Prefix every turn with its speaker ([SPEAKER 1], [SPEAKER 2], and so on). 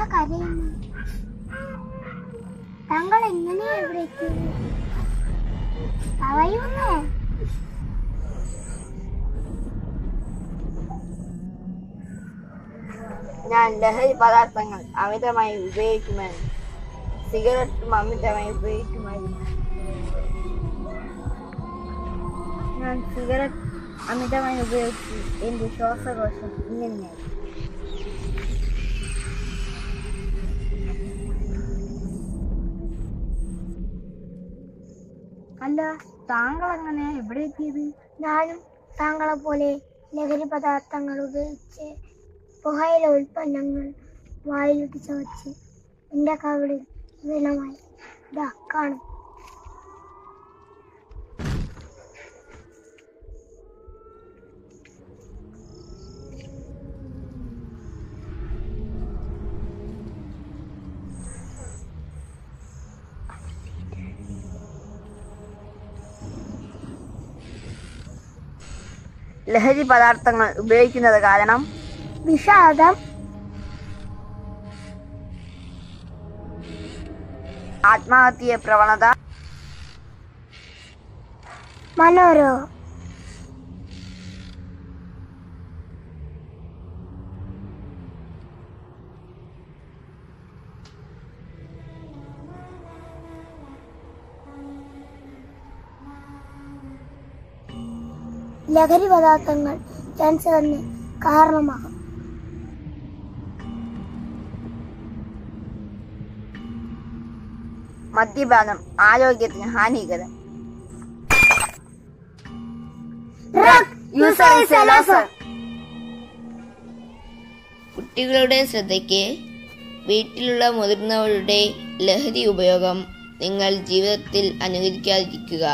[SPEAKER 1] എന്താ കരയുന്നു താങ്കൾ എങ്ങനെയാ ഇവിടെ പറയുന്നേ.
[SPEAKER 2] ഞാൻ ലഹരി പദാർത്ഥങ്ങൾ അമിതമായി ഉപയോഗിക്കുമായിരുന്നു. സിഗരറ്റും അമിതമായി ഉപയോഗിക്കുമായിരുന്നു. ഞാൻ സിഗരറ്റ് അമിതമായി ഉപയോഗിച്ച് എന്റെ ശ്വാസകോശം ഇങ്ങനെയായി അല്ല താങ്കൾ അങ്ങനെ എവിടെ എത്തിയത്?
[SPEAKER 1] ഞാനും താങ്കളെ പോലെ ലഹരി പദാർത്ഥങ്ങൾ ഉപയോഗിച്ച് പുകയില ഉൽപ്പന്നങ്ങൾ വായിലിട്ട് ചവച്ച് എന്റെ കവിളിൽ വിലമായി ഇതാ കാണും.
[SPEAKER 2] ലഹരി പദാർത്ഥങ്ങൾ ഉപയോഗിക്കുന്നത് കാരണം?
[SPEAKER 1] വിഷാദം.
[SPEAKER 2] ആത്മഹത്യ പ്രവണത?
[SPEAKER 1] മനോരോഗം. ലഹരി പദാർത്ഥങ്ങൾ ക്യാൻസറിന് കാരണമാകും.
[SPEAKER 2] മദ്യപാനം ആരോഗ്യത്തിന് ഹാനികരം.
[SPEAKER 3] കുട്ടികളുടെ ശ്രദ്ധയ്ക്ക് വീട്ടിലുള്ള മുതിർന്നവരുടെ ലഹരി ഉപയോഗം നിങ്ങൾ ജീവിതത്തിൽ അനുകരിക്കാതിരിക്കുക.